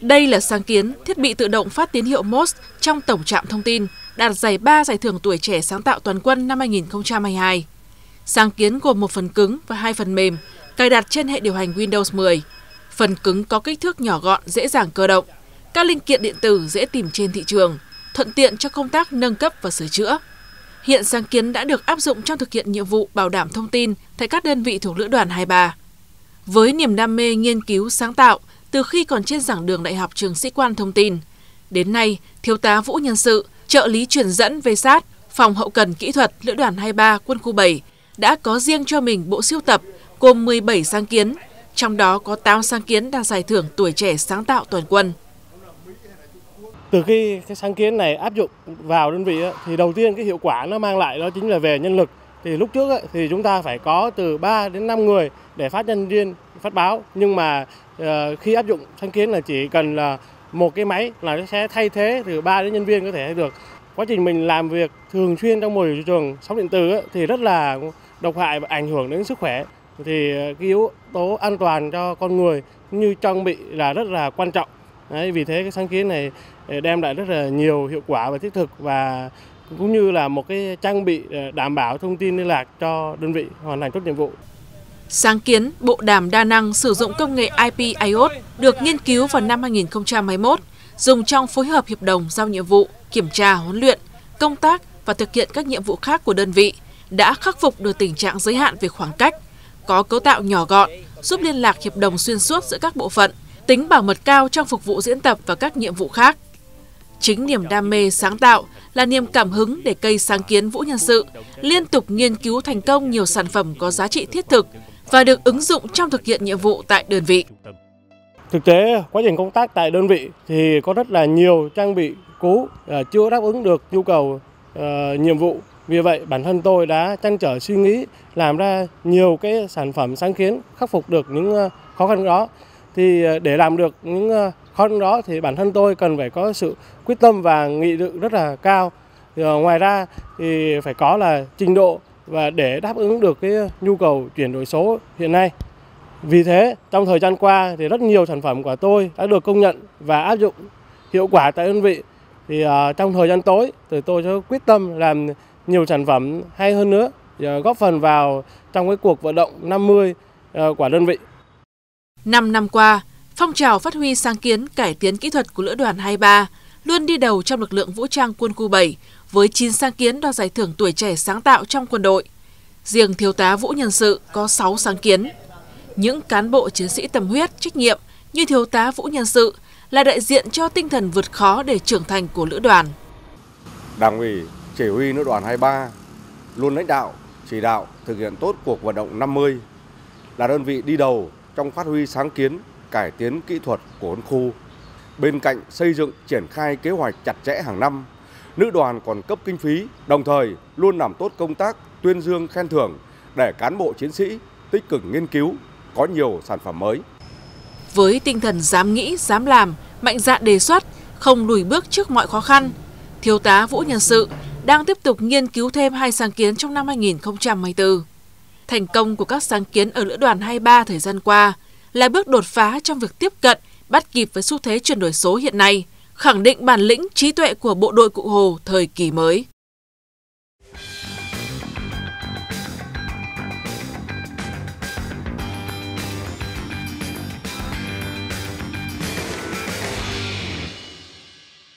Đây là sáng kiến thiết bị tự động phát tín hiệu MOS trong tổng trạm thông tin, đạt giải 3 giải thưởng tuổi trẻ sáng tạo toàn quân năm 2022. Sáng kiến gồm một phần cứng và hai phần mềm, cài đặt trên hệ điều hành Windows 10. Phần cứng có kích thước nhỏ gọn, dễ dàng cơ động. Các linh kiện điện tử dễ tìm trên thị trường, thuận tiện cho công tác nâng cấp và sửa chữa. Hiện sáng kiến đã được áp dụng trong thực hiện nhiệm vụ bảo đảm thông tin tại các đơn vị thuộc Lữ đoàn 23. Với niềm đam mê nghiên cứu sáng tạo từ khi còn trên giảng đường Đại học Trường Sĩ quan Thông tin, đến nay, Thiếu tá Vũ Nhân Sự, trợ lý truyền dẫn về sát, phòng hậu cần kỹ thuật Lữ đoàn 23 quân khu 7 đã có riêng cho mình bộ siêu tập gồm 17 sáng kiến, trong đó có 8 sáng kiến đạt giải thưởng tuổi trẻ sáng tạo toàn quân. Từ khi cái sáng kiến này áp dụng vào đơn vị thì đầu tiên cái hiệu quả nó mang lại đó chính là về nhân lực. Thì lúc trước thì chúng ta phải có từ 3 đến 5 người để phát nhân viên phát báo nhưng mà Ờ, khi áp dụng sáng kiến là chỉ cần là một cái máy là nó sẽ thay thế từ 3 đến nhân viên có thể được. Quá trình mình làm việc thường xuyên trong môi trường sóng điện tử thì rất là độc hại và ảnh hưởng đến sức khỏe. Thì ờ, cái yếu tố an toàn cho con người như trang bị là rất là quan trọng. Đấy, vì thế cái sáng kiến này ờ, đem lại rất là nhiều hiệu quả và thiết thực và cũng như là một cái trang bị đảm bảo thông tin liên lạc cho đơn vị hoàn thành tốt nhiệm vụ. Sáng kiến bộ đàm đa năng sử dụng công nghệ IP IOT được nghiên cứu vào năm 2021, dùng trong phối hợp hiệp đồng giao nhiệm vụ, kiểm tra, huấn luyện, công tác và thực hiện các nhiệm vụ khác của đơn vị, đã khắc phục được tình trạng giới hạn về khoảng cách, có cấu tạo nhỏ gọn, giúp liên lạc hiệp đồng xuyên suốt giữa các bộ phận, tính bảo mật cao trong phục vụ diễn tập và các nhiệm vụ khác. Chính niềm đam mê sáng tạo là niềm cảm hứng để cây sáng kiến Vũ Nhân Sự liên tục nghiên cứu thành công nhiều sản phẩm có giá trị thiết thực và được ứng dụng trong thực hiện nhiệm vụ tại đơn vị. Thực tế, quá trình công tác tại đơn vị thì có rất là nhiều trang bị cũ à, chưa đáp ứng được nhu cầu uh, nhiệm vụ. Vì vậy, bản thân tôi đã trăn trở suy nghĩ làm ra nhiều cái sản phẩm sáng kiến khắc phục được những à, khó khăn đó. Thì để làm được những khó khăn đó thì bản thân tôi cần phải có sự quyết tâm và nghị lực rất là cao. Thì, ngoài ra thì phải có là trình độ và để đáp ứng được cái nhu cầu chuyển đổi số hiện nay. Vì thế, trong thời gian qua thì rất nhiều sản phẩm của tôi đã được công nhận và áp dụng hiệu quả tại đơn vị. Thì uh, trong thời gian tới thì tôi sẽ quyết tâm làm nhiều sản phẩm hay hơn nữa uh, góp phần vào trong cái cuộc vận động 50 uh, à, của đơn vị. 5 năm qua, phong trào phát huy sáng kiến cải tiến kỹ thuật của Lữ đoàn 23 luôn đi đầu trong lực lượng vũ trang quân khu 7 với 9 sáng kiến đoạt giải thưởng tuổi trẻ sáng tạo trong quân đội. Riêng thiếu tá Vũ Nhân Sự có 6 sáng kiến. Những cán bộ chiến sĩ tâm huyết, trách nhiệm như thiếu tá Vũ Nhân Sự là đại diện cho tinh thần vượt khó để trưởng thành của lữ đoàn. Đảng ủy, chỉ huy lữ đoàn 23 luôn lãnh đạo, chỉ đạo thực hiện tốt cuộc vận động 50 là đơn vị đi đầu trong phát huy sáng kiến cải tiến kỹ thuật của quân khu. Bên cạnh xây dựng triển khai kế hoạch chặt chẽ hàng năm nữ đoàn còn cấp kinh phí, đồng thời luôn làm tốt công tác tuyên dương khen thưởng để cán bộ chiến sĩ tích cực nghiên cứu, có nhiều sản phẩm mới. Với tinh thần dám nghĩ, dám làm, mạnh dạn đề xuất, không lùi bước trước mọi khó khăn, Thiếu tá Vũ Nhân Sự đang tiếp tục nghiên cứu thêm hai sáng kiến trong năm 2024. Thành công của các sáng kiến ở Lữ đoàn 23 thời gian qua là bước đột phá trong việc tiếp cận, bắt kịp với xu thế chuyển đổi số hiện nay – khẳng định bản lĩnh trí tuệ của bộ đội Cụ Hồ thời kỳ mới.